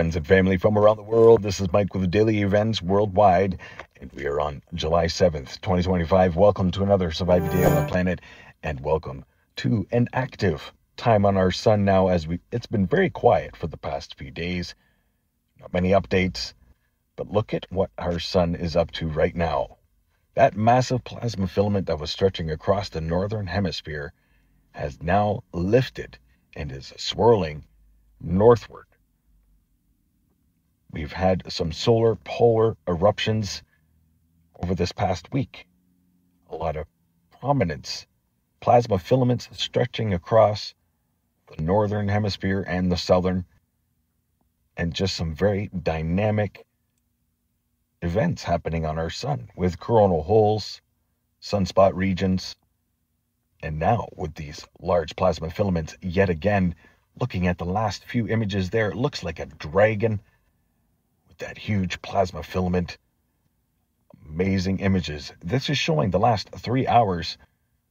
friends and family from around the world. This is Mike with Daily Events Worldwide, and we are on July 7th, 2025. Welcome to another surviving day on the planet, and welcome to an active time on our sun now as we it's been very quiet for the past few days. Not many updates, but look at what our sun is up to right now. That massive plasma filament that was stretching across the northern hemisphere has now lifted and is swirling northward. We've had some solar polar eruptions over this past week. A lot of prominence, plasma filaments stretching across the northern hemisphere and the southern, and just some very dynamic events happening on our sun with coronal holes, sunspot regions, and now with these large plasma filaments yet again Looking at the last few images there, it looks like a dragon that huge plasma filament. Amazing images. This is showing the last three hours.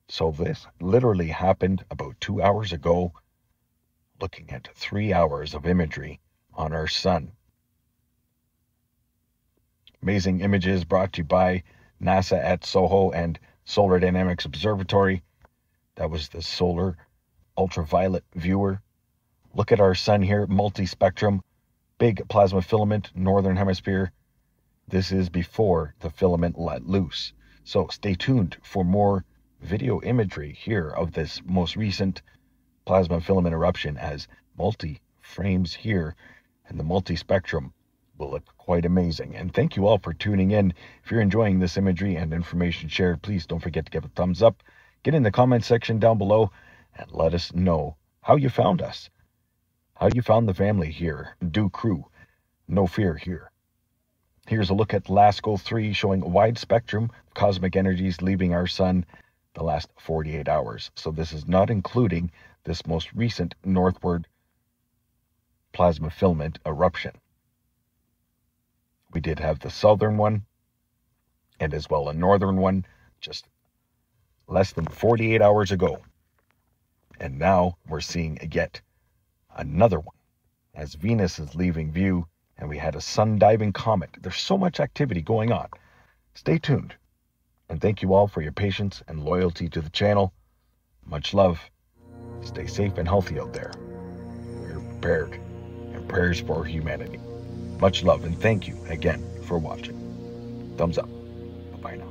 So this literally happened about two hours ago. Looking at three hours of imagery on our sun. Amazing images brought to you by NASA at SOHO and Solar Dynamics Observatory. That was the solar ultraviolet viewer Look at our sun here, multi-spectrum, big plasma filament, northern hemisphere. This is before the filament let loose. So stay tuned for more video imagery here of this most recent plasma filament eruption as multi frames here and the multi-spectrum will look quite amazing. And thank you all for tuning in. If you're enjoying this imagery and information shared, please don't forget to give a thumbs up. Get in the comment section down below and let us know how you found us. How you found the family here. DEW crew. No fear here. Here's a look at LASCO 3 showing a wide spectrum of cosmic energies leaving our sun the last 48 hours. So this is not including this most recent northward plasma filament eruption. We did have the southern one and as well a northern one just less than 48 hours ago. And now we're seeing yet another one, as Venus is leaving view, and we had a sun diving comet. There's so much activity going on. Stay tuned, and thank you all for your patience and loyalty to the channel. Much love. Stay safe and healthy out there. You're prepared, and prayers for humanity. Much love, and thank you again for watching. Thumbs up. Bye now.